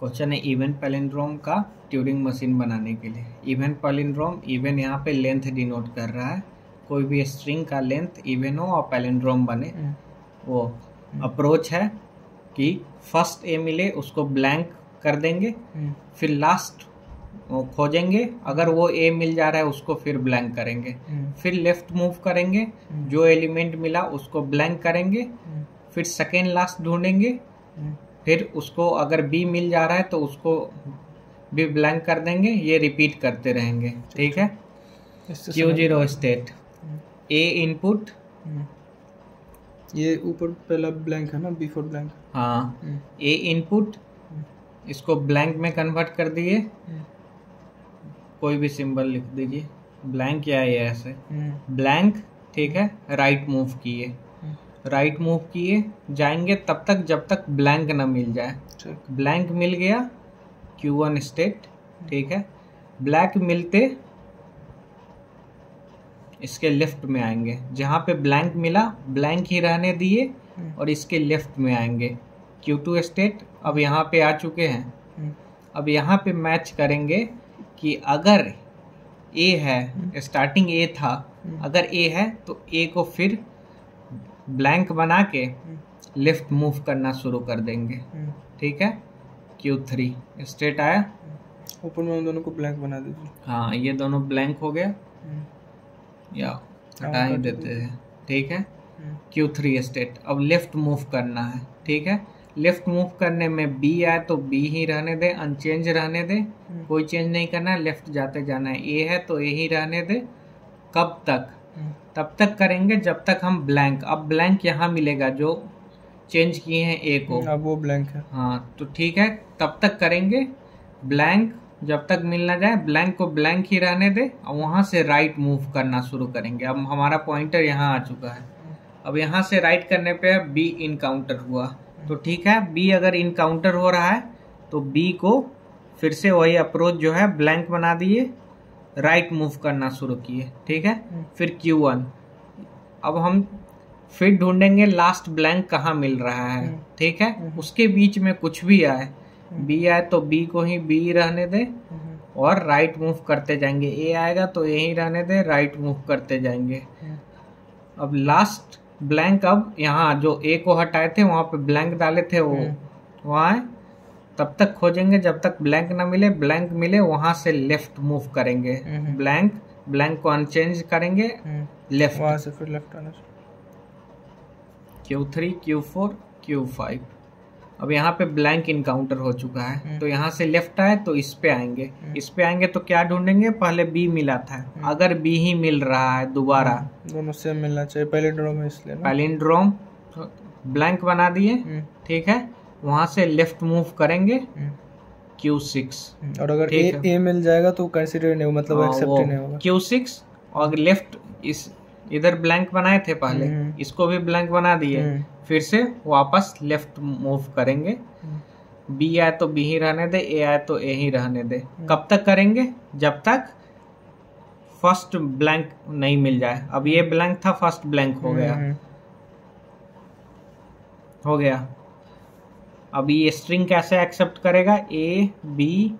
Question है even palindrome का Turing machine बनाने के लिए। इवन पैलिंड्रोम इवन यहाँ पे लेंथ डिनोट कर रहा है। कोई भी स्ट्रिंग का लेंथ इवन हो और पैलिंड्रोम बने। हम्म, वो अप्रोच है कि फ़र्स्ट ए मिले उसको ब्लैंक कर देंगे। हम्म, फिर लास्ट खोजेंगे। अगर वो ए मिल जा रहा है उसको फिर ब्लैंक करेंगे। हम्म, फिर लेफ़्ट मूव करेंगे। हम्म, जो एलिमेंट मिला उसको ब्लैंक करेंगे। हम्म, फिर सेकेंड लास्ट ढूंढेंगे। हम्म, फिर उसको अगर बी मिल जा रहा है तो उसको भी ब्लैंक कर देंगे ये रिपीट करते रहेंगे ठीक है? Q zero state hmm, A input hmm. ये ऊपर पहला ब्लैंक है ना बिफोर ब्लैंक हाँ। हम्म, ए इनपुट इसको ब्लैंक में कन्वर्ट कर दिए। हम्म, कोई भी सिंबल लिख दीजिए। ब्लैंक या ये ऐसे। हम्म, ब्लैंक ठीक है? राइट मूव किए। राइट मूव किए जाएँगे तब तक जब तक ब्लैंक ना मिल जाए। ब्लैंक मिल गया क्यू वन स्टेट ठीक है। ब्लैक मिलते इसके लेफ़्ट में आएँगे। जहाँ पे ब्लैंक मिला ब्लैंक ही रहने दिए हम्म, और इसके लेफ़्ट में आएँगे। क्यू टू स्टेट अब यहाँ पे आ चुके हैं। हम्म, अब यहाँ पे मैच करेंगे कि अगर ए है स्टार्टिंग ए था हम्म। अगर ए है तो ए को फिर ब्लैंक बना के हम्म, लेफ़्ट मूव करना शुरू कर देंगे। हम्म। ठीक है? क्यू थ्री स्टेट आया? ऊपर में दोनों को ब्लैंक बना दीजिए। हाँ ये दोनों ब्लैंक हो गया। हम्म, या हाँ, हटा ही देते हैं। ठीक है? हम्म, क्यू थ्री स्टेट अब लेफ़्ट मूव करना है। ठीक है? लेफ़्ट मूव करने में बी आए तो बी ही रहने दे अनचेंज रहने दे। हम्म, कोई चेंज नहीं करना है लेफ़्ट जाते जाना है। ए है तो ए ही रहने दे। कब तक? हम्म, तब तक करेंगे जब तक हम ब्लैंक अब ब्लैंक यहाँ मिलेगा जो चेंज किए हैं ए को। अब वो ब्लैंक है। हाँ तो ठीक है तब तक करेंगे ब्लैंक जब तक मिल ना जाए ब्लैंक को ब्लैंक ही रहने दे और वहाँ से राइट मूव करना शुरू करेंगे। अब हमारा पॉइंटर यहाँ आ चुका है। अब यहाँ से राइट करने पे बी इनकाउंटर हुआ। तो ठीक है बी अगर इनकाउंटर हो रहा है तो बी को फिर से वही अप्रोच जो है ब्लैंक बना दिए। राइट मूव करना शुरू किए ठीक है? फिर क्यू वन अब हम फिर ढूंढेंगे लास्ट ब्लैंक कहाँ मिल रहा है हम्म। ठीक है? हम्म। उसके बीच में कुछ भी आए बी आए तो बी को ही बी रहने दे हम्म, और राइट मूव करते जाएँगे। ए आएगा तो ए ही रहने दे राइट मूव करते जाएँगे। हम्म, अब लास्ट ब्लैंक अब यहाँ जो ए को हटाए थे वहाँ पे ब्लैंक डाले थे वो हम्म। वहाँ तब तक खोजेंगे जब तक ब्लैंक ना मिले ब्लैंक मिले वहाँ से लेफ़्ट मूव करेंगे। हम्म। ब्लैंक ब्लैंक को अनचेंज करेंगे हम्म, लेफ़्ट वहाँ से फिर लेफ़्ट आना Q three Q four Q five अब यहाँ पे ब्लैंक इनकाउंटर हो चुका है। हम्म। तो यहाँ से लेफ़्ट आए तो इस पे आएँगे। हम्म। इस पे आएँगे तो क्या ढूंढेंगे? पहले बी मिला था। अगर बी ही मिल रहा है दोबारा। दोनों सेम मिलना चाहिए। पहले ड्रॉ इसलिए पैलिंड्रोम ब्लैंक बना दिए। हम्म, ठीक है? वहाँ से लेफ़्ट मूव करेंगे हम्म, क्यू सिक्स हम्म। और अगर ए ए मिल जाएगा तो कंसिडर नहीं होगा मतलब एक्सेप्ट नहीं होगा। क्यू सिक्स और लेफ़्ट इस इधर ब्लैंक बनाए थे पहले हम्म। इसको भी ब्लैंक बना दिए हम्म, फिर से वापस लेफ़्ट मूव करेंगे। हम्म, बी आए तो बी ही रहने दे ए आए तो ए ही रहने दे। कब तक करेंगे? जब तक फ़र्स्ट ब्लैंक नहीं मिल जाए। अब ये ब्लैंक था फ़र्स्ट ब्लैंक हो गया। हम्म, हो गया। अब ये स्ट्रिंग कैसे एक्सेप्ट करेगा? A B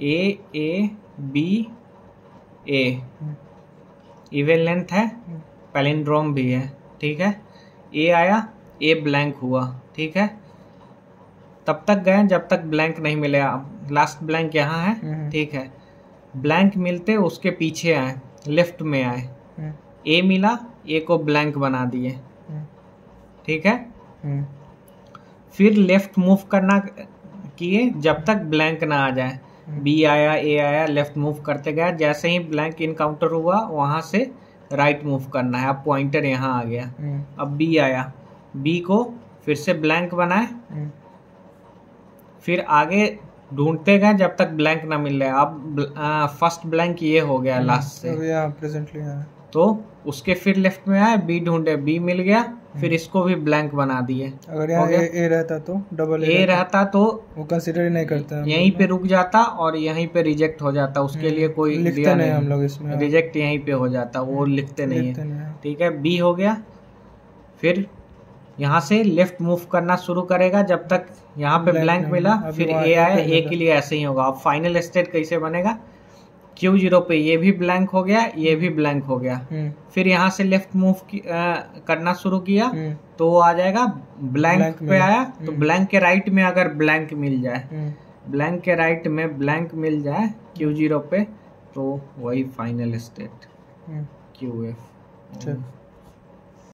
A A B A hmm, even length है। हम्म, पैलिंड्रोम भी है। ठीक है? ए आया ए ब्लैंक हुआ। ठीक है? तब तक गए जब तक ब्लैंक नहीं मिलेगा लास्ट ब्लैंक यहाँ है। हम्म, ठीक है? ब्लैंक मिलते उसके पीछे आए। लेफ़्ट में आए। हम्म, ए मिला ए को ब्लैंक बना दिए। हम्म, ठीक है? हम्म, फिर लेफ़्ट मूव करना किए जब तक ब्लैंक ना आ जाए। बी आया ए आया लेफ़्ट मूव करते गए। जैसे ही ब्लैंक इनकाउंटर हुआ वहाँ से राइट मूव करना है। अब पॉइंटर यहाँ आ गया। हम्म, अब बी आया। बी को फिर से ब्लैंक बनाए। हम्म, फिर आगे ढूंढते गए जब तक ब्लैंक ना मिल रहा अब फ़र्स्ट ब्लैंक ये हो गया लास्ट से। प्रेजेंटली तो उसके फिर लेफ़्ट में आए बी ढूंढे। बी मिल गया। फिर इसको भी ब्लैंक बना दिए। अगर यहाँ ए ए रहता तो डबल ए ए रहता। तो वो कंसिडर ही नहीं करते यहीं पे रुक जाता और यहीं पे रिजेक्ट हो जाता। उसके लिए कोई। लिखते दिया नहीं हम लोग इसमें। रिजेक्ट यहीं पे हो जाता। वो लिखते नहीं है। ठीक है? बी हो गया। फिर यहाँ से लेफ़्ट मूव करना शुरू करेगा। जब तक यहाँ पे ब्लैंक मिला फिर ए आया। ए के लिए ऐसे ही होगा। अब फाइनल स्टेट कैसे बनेगा? क्यू ज़ीरो पे ये भी ब्लैंक हो गया ये भी ब्लैंक हो गया। हम्म। फिर यहाँ से लेफ़्ट मूव करना शुरू किया हम्म। तो वो आ जाएगा ब्लैंक Blank पे आया तो हम्म। ब्लैंक के राइट में अगर ब्लैंक मिल जाए हम्म। ब्लैंक के राइट में ब्लैंक मिल जाए क्यू ज़ीरो पे तो वही फाइनल स्टेट हम्म। Q F